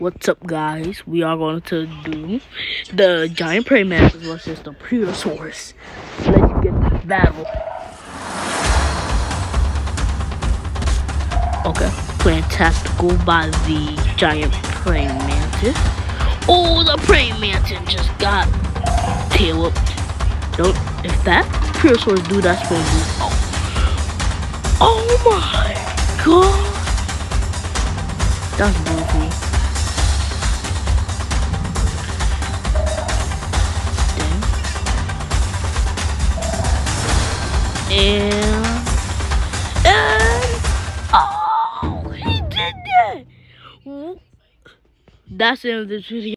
What's up, guys? We are going to do the giant praying mantis versus the Purussaurus. Let's get this battle. Okay, playing tactical by the giant praying mantis. Oh, the praying mantis just got tail up. Don't if that Purussaurus do that's gonna do. Oh, oh my god, that's goofy. And, and oh, he did that. That's the end of this video.